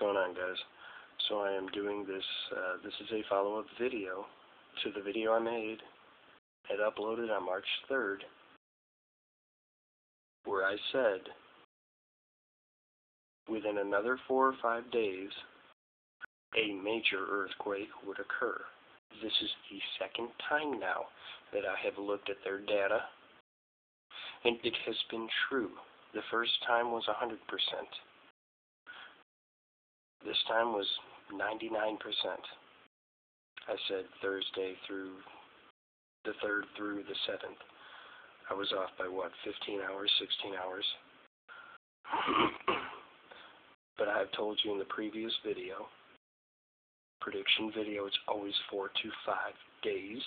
going on guys? So I am doing this, uh, this is a follow-up video to the video I made and uploaded on March 3rd where I said within another four or five days a major earthquake would occur. This is the second time now that I have looked at their data and it has been true. The first time was 100%. This time was 99%. I said Thursday through the 3rd through the 7th. I was off by what, 15 hours, 16 hours? but I have told you in the previous video, prediction video, it's always 4 to 5 days.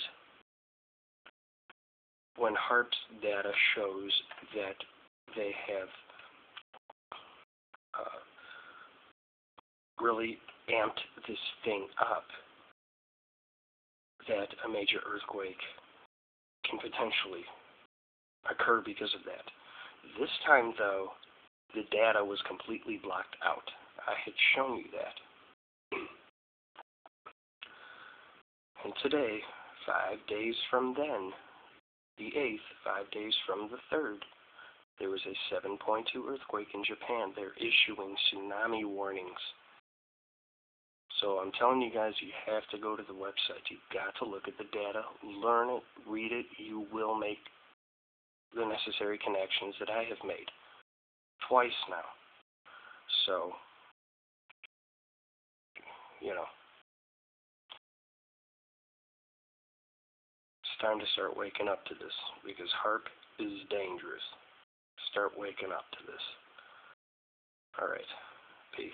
When HAARP's data shows that they have uh, really amped this thing up that a major earthquake can potentially occur because of that. This time, though, the data was completely blocked out. I had shown you that. And today, five days from then, the 8th, five days from the 3rd, there was a 7.2 earthquake in Japan. They're issuing tsunami warnings. So I'm telling you guys, you have to go to the website. You've got to look at the data, learn it, read it. You will make the necessary connections that I have made twice now. So, you know, it's time to start waking up to this because HAARP is dangerous. Start waking up to this. Alright, peace.